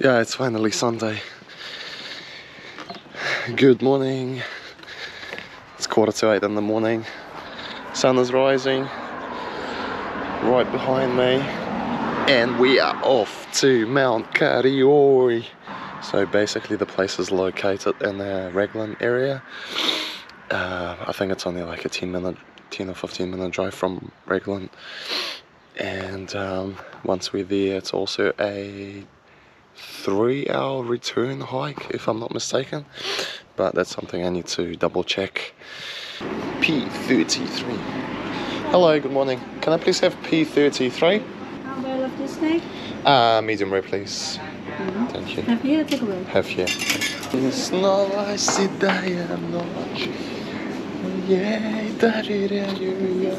Yeah, it's finally Sunday. Good morning. It's quarter to eight in the morning. Sun is rising right behind me, and we are off to Mount Karioi. So basically, the place is located in the Raglan area. Uh, I think it's only like a 10 minute, 10 or 15 minute drive from Raglan. And um, once we're there, it's also a three hour return hike, if I'm not mistaken. But that's something I need to double check. P33. Hello, good morning. Can I please have P33? How well of this steak? Uh, medium rare, please. Thank you. Have here, take away. Have here. Снова седая ночь. Ей доверяю я.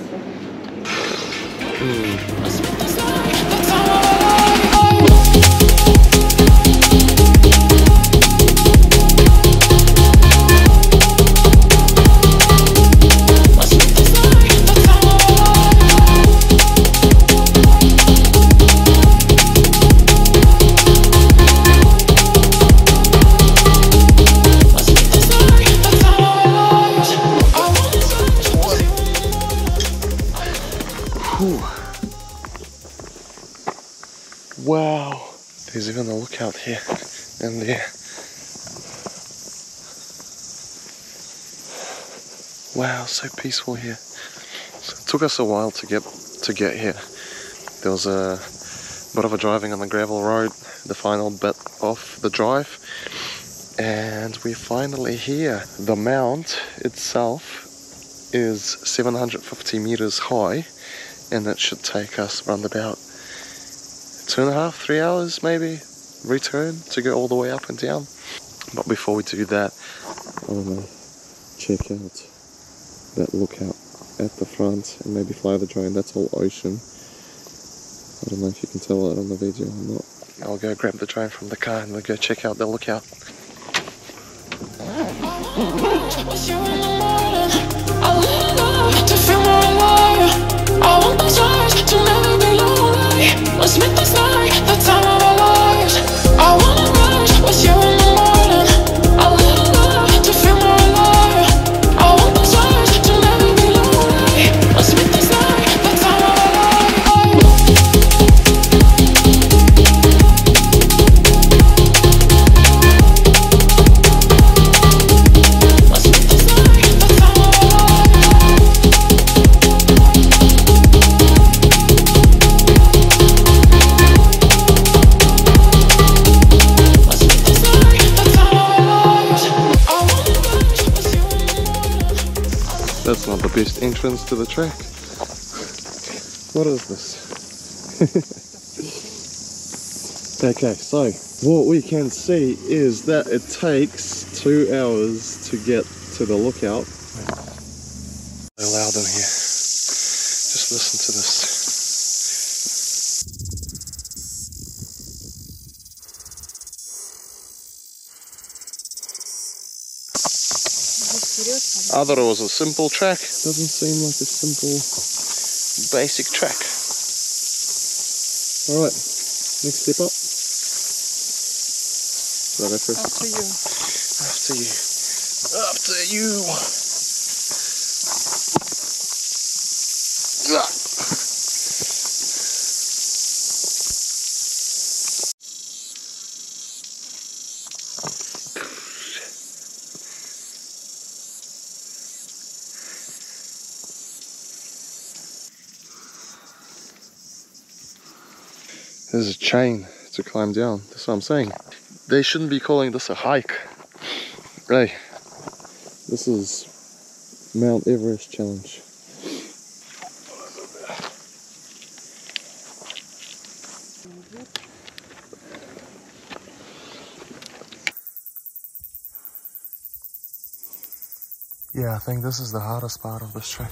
Wow. There's even a lookout here and there. Wow, so peaceful here. So it took us a while to get to get here. There was a bit of a driving on the gravel road, the final bit of the drive. And we're finally here. The mount itself is 750 meters high and it should take us around about two and a half, three hours maybe return to go all the way up and down. But before we do that, I check out that lookout at the front and maybe fly the drone. That's all ocean. I don't know if you can tell that on the video or not. I'll go grab the drone from the car and we'll go check out the lookout. Was you in the best entrance to the track. What is this? okay, so what we can see is that it takes two hours to get to the lookout. Loud in here. Just listen to this. I thought it was a simple track. Doesn't seem like a simple, basic track. Alright, next step up. Should I go first? Up to you. After you. After you. There's a chain to climb down. That's what I'm saying. They shouldn't be calling this a hike. Hey, this is Mount Everest challenge. Yeah, I think this is the hardest part of this trek.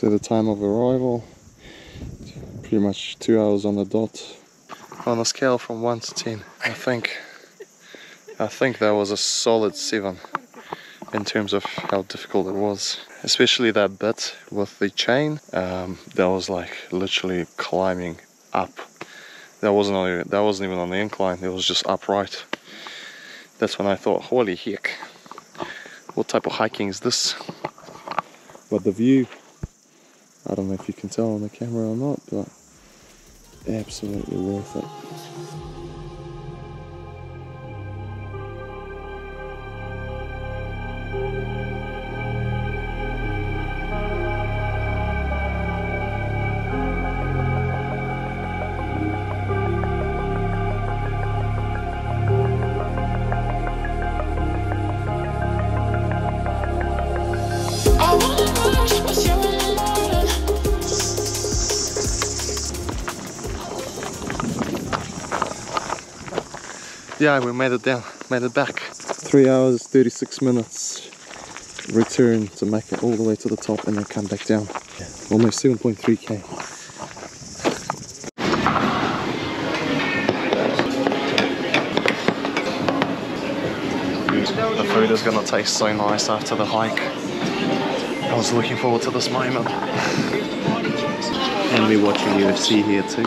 So the time of arrival, pretty much two hours on the dot. On a scale from one to ten, I think, I think that was a solid seven in terms of how difficult it was. Especially that bit with the chain, um, that was like literally climbing up. That wasn't only, that wasn't even on the incline. It was just upright. That's when I thought, holy heck, what type of hiking is this? But the view, I don't know if you can tell on the camera or not, but absolutely worth it. Yeah, we made it down, made it back. Three hours, 36 minutes return to make it all the way to the top and then come back down. Almost 7.3k. The food is gonna taste so nice after the hike. I was looking forward to this moment. And we're watching UFC here too.